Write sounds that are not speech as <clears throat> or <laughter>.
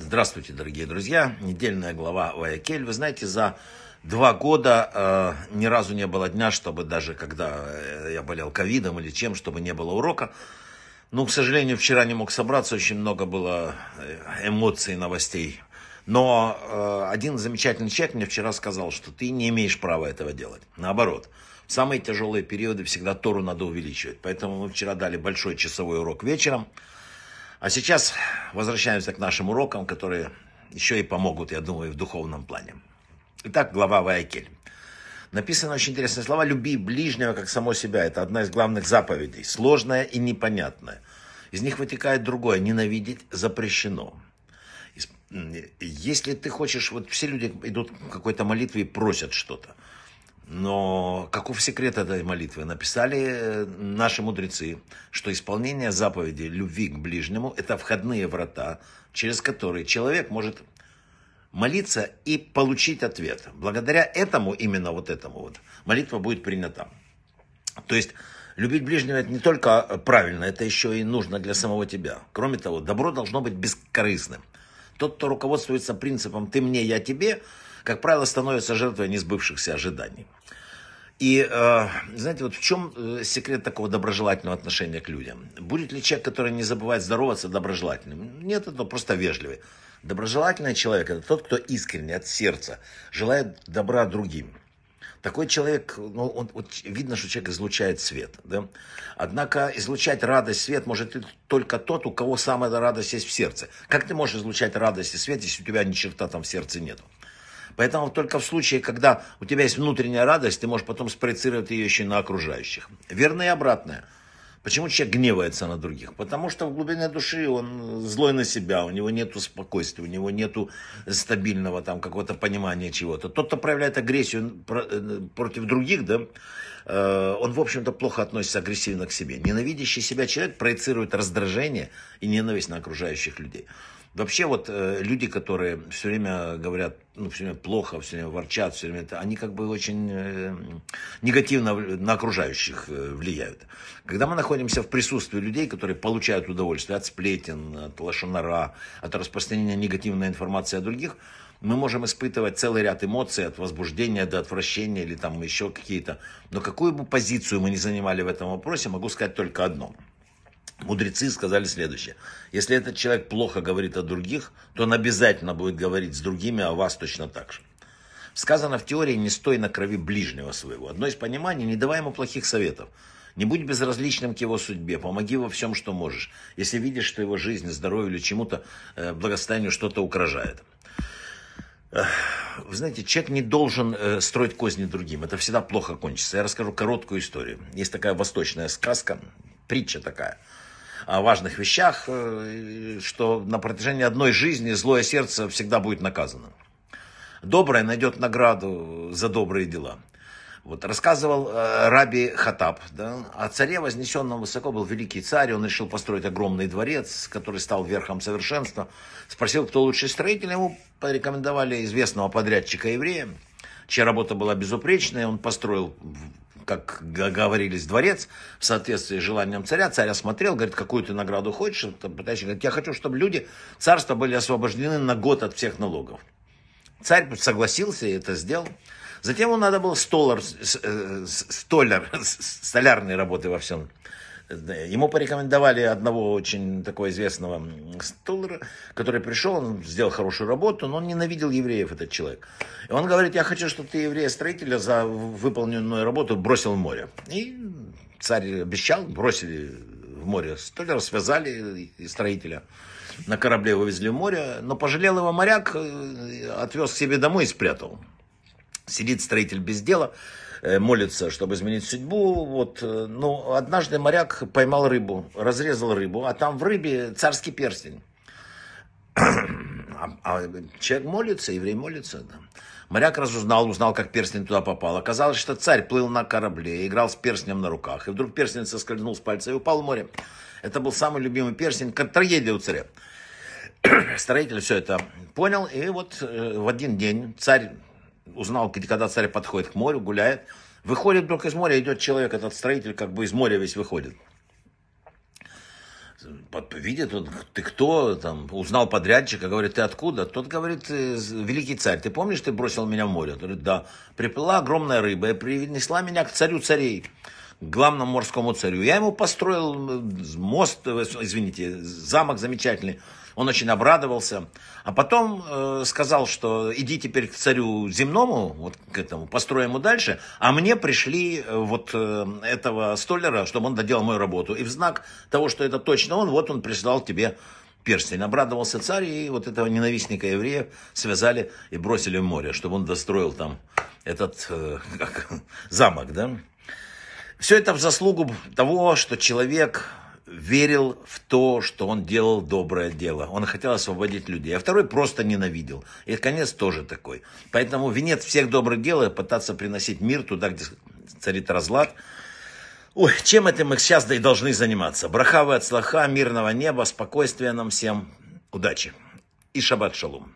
Здравствуйте, дорогие друзья. Недельная глава Ваякель. Вы знаете, за два года э, ни разу не было дня, чтобы даже когда э, я болел ковидом или чем, чтобы не было урока. Ну, к сожалению, вчера не мог собраться, очень много было э, эмоций, новостей. Но э, один замечательный человек мне вчера сказал, что ты не имеешь права этого делать. Наоборот, в самые тяжелые периоды всегда Тору надо увеличивать. Поэтому мы вчера дали большой часовой урок вечером. А сейчас возвращаемся к нашим урокам, которые еще и помогут, я думаю, в духовном плане. Итак, глава Ваякель. Написаны очень интересные слова. «Люби ближнего, как само себя». Это одна из главных заповедей. Сложная и непонятная. Из них вытекает другое. Ненавидеть запрещено. Если ты хочешь... Вот все люди идут к какой-то молитве и просят что-то. Но каков секрет этой молитвы? Написали э, наши мудрецы, что исполнение заповеди любви к ближнему – это входные врата, через которые человек может молиться и получить ответ. Благодаря этому, именно вот этому вот, молитва будет принята. То есть, любить ближнего это не только правильно, это еще и нужно для самого тебя. Кроме того, добро должно быть бескорыстным. Тот, кто руководствуется принципом «ты мне, я тебе», как правило, становится жертвой несбывшихся ожиданий. И, э, знаете, вот в чем э, секрет такого доброжелательного отношения к людям? Будет ли человек, который не забывает здороваться, доброжелательным? Нет, это просто вежливый. Доброжелательный человек – это тот, кто искренне, от сердца, желает добра другим. Такой человек, ну, он, вот, видно, что человек излучает свет. Да? Однако излучать радость, свет может только тот, у кого самая радость есть в сердце. Как ты можешь излучать радость и свет, если у тебя ни черта там в сердце нету? Поэтому только в случае, когда у тебя есть внутренняя радость, ты можешь потом спроецировать ее еще на окружающих. Верно и обратное. Почему человек гневается на других? Потому что в глубине души он злой на себя, у него нет спокойствия, у него нет стабильного там какого-то понимания чего-то. Тот, кто проявляет агрессию э, против других, да, э, он, в общем-то, плохо относится агрессивно к себе. Ненавидящий себя человек проецирует раздражение и ненависть на окружающих людей. Вообще вот э, люди, которые все время говорят, ну, все время плохо, все время ворчат, все время, это, они как бы очень э, негативно на окружающих э, влияют. Когда мы находимся в присутствии людей, которые получают удовольствие от сплетен, от лошонара, от распространения негативной информации о других, мы можем испытывать целый ряд эмоций, от возбуждения до отвращения или там еще какие-то. Но какую бы позицию мы ни занимали в этом вопросе, могу сказать только одно – Мудрецы сказали следующее. Если этот человек плохо говорит о других, то он обязательно будет говорить с другими о вас точно так же. Сказано в теории «не стой на крови ближнего своего». Одно из пониманий – не давай ему плохих советов. Не будь безразличным к его судьбе, помоги во всем, что можешь, если видишь, что его жизнь, здоровье или чему-то, э, благосостоянию что-то угрожает. Вы знаете, человек не должен э, строить козни другим. Это всегда плохо кончится. Я расскажу короткую историю. Есть такая восточная сказка, притча такая – о важных вещах, э, что на протяжении одной жизни злое сердце всегда будет наказано. Доброе найдет награду за добрые дела. Вот рассказывал э, Раби Хатаб, да, о царе, вознесенном высоко, был великий царь, он решил построить огромный дворец, который стал верхом совершенства. Спросил, кто лучший строитель, ему порекомендовали известного подрядчика еврея, чья работа была безупречная, он построил как говорились, дворец в соответствии с желанием царя. Царь осмотрел, говорит, какую ты награду хочешь? Пытающий говорит, я хочу, чтобы люди царства были освобождены на год от всех налогов. Царь согласился и это сделал. Затем ему надо было столар, э, столяр, столярные работы во всем Ему порекомендовали одного очень такого известного столера, который пришел, он сделал хорошую работу, но он ненавидел евреев, этот человек. И он говорит, я хочу, чтобы ты еврея-строителя за выполненную работу бросил в море. И царь обещал, бросили в море столера, связали и строителя. На корабле вывезли в море, но пожалел его моряк, э, отвез к себе домой и спрятал. Сидит строитель без дела, Э, молится, чтобы изменить судьбу. Вот, э, ну, однажды моряк поймал рыбу, разрезал рыбу, а там в рыбе царский перстень. А, а человек молится, еврей молится. Да. Моряк разузнал, узнал, как перстень туда попал. Оказалось, что царь плыл на корабле, играл с перстнем на руках. И вдруг перстень соскользнул с пальца и упал в море. Это был самый любимый перстень, как трагедия у царя. <clears throat> Строитель все это понял, и вот э, в один день царь узнал, когда царь подходит к морю, гуляет. Выходит вдруг из моря, идет человек, этот строитель как бы из моря весь выходит. видит, он, ты кто, там, узнал подрядчика, говорит, ты откуда? Тот говорит, великий царь, ты помнишь, ты бросил меня в море? Говорит, да. Приплыла огромная рыба и принесла меня к царю царей главному морскому царю. Я ему построил мост, извините, замок замечательный. Он очень обрадовался. А потом э, сказал, что иди теперь к царю земному, вот к этому, построй ему дальше. А мне пришли э, вот э, этого столера, чтобы он доделал мою работу. И в знак того, что это точно он, вот он прислал тебе перстень. Обрадовался царь, и вот этого ненавистника евреев связали и бросили в море, чтобы он достроил там этот э, как, <laughs> замок, да. Все это в заслугу того, что человек верил в то, что он делал доброе дело. Он хотел освободить людей. А второй просто ненавидел. И конец тоже такой. Поэтому венец всех добрых дел – пытаться приносить мир туда, где царит разлад. Ой, чем этим мы сейчас да и должны заниматься. Брахавы от слаха, мирного неба, спокойствия нам всем. Удачи. И шаббат шалом.